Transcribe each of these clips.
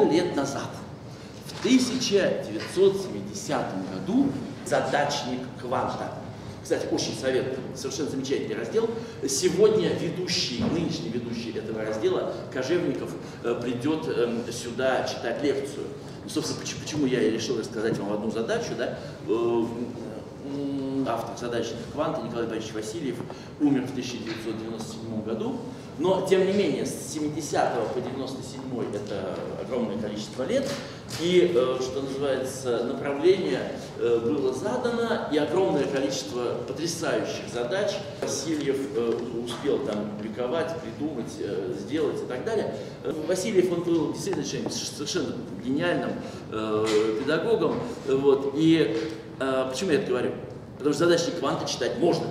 много лет назад, в 1970 году, задачник кванта. Кстати, очень советую, совершенно замечательный раздел. Сегодня ведущий, нынешний ведущий этого раздела, Кожевников, э, придет эм, сюда читать лекцию. Ну, собственно, почему, я решил рассказать вам одну задачу, да? Э, автор задачи кванта Николай Борисович Васильев умер в 1997 году. Но, тем не менее, с 70 по 97 это огромное количество лет. И, э, что называется, направление э, было задано, и огромное количество потрясающих задач Васильев э, успел там публиковать, придумать, сделать и так далее. Васильев, он был действительно совершенно гениальным педагогом. Вот, и почему я это говорю? Потому что задачи кванта читать можно.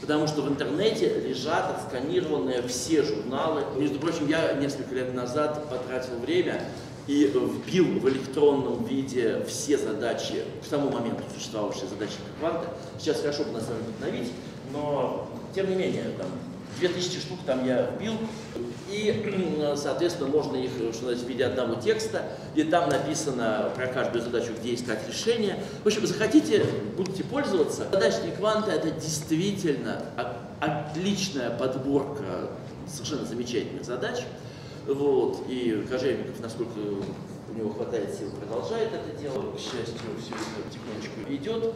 Потому что в интернете лежат отсканированные все журналы. Между прочим, я несколько лет назад потратил время и вбил в электронном виде все задачи, к тому моменту существовавшие задачи кванта. Сейчас хорошо бы на самом деле обновить, но тем не менее, там, 2000 штук там я вбил, и, соответственно, можно их, что называется, в виде одного текста, и там написано про каждую задачу, где искать решение. В общем, захотите, будете пользоваться. Задачник кванта – это действительно отличная подборка совершенно замечательных задач. Вот, и Кожевников, насколько у него хватает сил, продолжает это дело. К счастью, все это потихонечку идет.